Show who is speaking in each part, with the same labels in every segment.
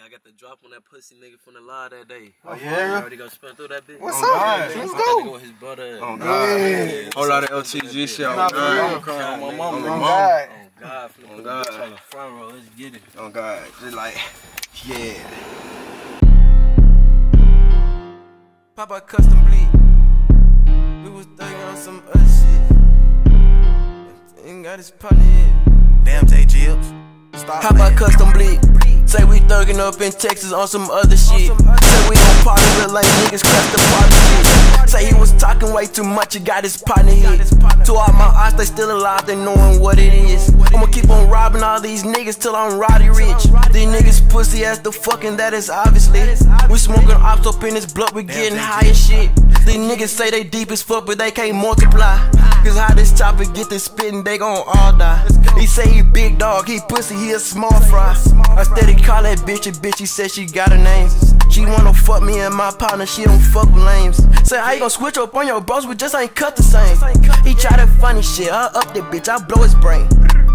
Speaker 1: Hey, I got the drop on that pussy nigga from the law that day.
Speaker 2: Oh, yeah?
Speaker 1: already gonna spin through that bitch.
Speaker 2: What's
Speaker 1: Oh,
Speaker 2: up?
Speaker 1: God.
Speaker 2: Let's
Speaker 1: That
Speaker 2: go.
Speaker 1: nigga with his brother.
Speaker 2: Oh, God.
Speaker 1: Yeah.
Speaker 3: Whole lot of LTG shit. Oh,
Speaker 2: Nah,
Speaker 3: God.
Speaker 2: for real.
Speaker 3: On my mama.
Speaker 2: Oh,
Speaker 3: On
Speaker 2: God.
Speaker 3: my oh, oh,
Speaker 2: God.
Speaker 1: Oh, God. Finna
Speaker 3: Oh,
Speaker 1: put
Speaker 3: God.
Speaker 1: the bitch on the front row. Let's get it.
Speaker 3: Oh, God. Just like, yeah.
Speaker 4: Papa custom bleed. We was thugging on some other shit. Ain't got his partner yet.
Speaker 2: Damn, Tay Jibs. Stop
Speaker 4: How about custom bleed? Say we thugging up in Texas on some other shit. Say we party with like niggas crash the party shit. Say he was talking way too much, he got his partner hit. To all my eyes, they still alive, they knowin' what it is. I'ma keep on robbing all these niggas till I'm Roddy Ricch. These niggas pussy ass the fucking, that is obviously. We smoking ops up in this blood, we getting high as shit. These niggas say they deep as fuck, but they can't multiply. Cause how this chopper get this spitting, they gon' all die. He say he big dog, he pussy, he a small fry. I steady call that bitch a bitch, he said she got a name. She wanna fuck me and my partner, she don't fuck with lames. Say how you gon' switch up on your bros, we just ain't cut the same. He try that funny shit, I up that bitch, I blow his brain.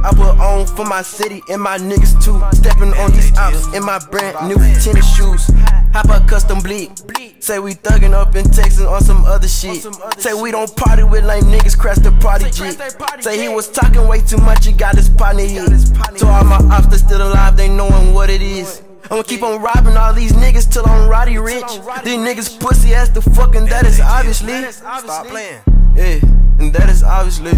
Speaker 4: I put on for my city and my niggas too. Stepping on these ops in my brand new tennis shoes. Hop a custom bleed. Say we thuggin' up in Texas on some other shit. Say we don't party with lame niggas, crash the party G. Say he was talking way too much, he got his partner hit. To all my ops that still alive, they knowin' what it is. I'ma keep on robbing all these niggas till I'm Roddy Ricch. These niggas pussy ass the fuckin' that is obviously.
Speaker 2: Stop playing.
Speaker 4: Yeah, and that is obviously.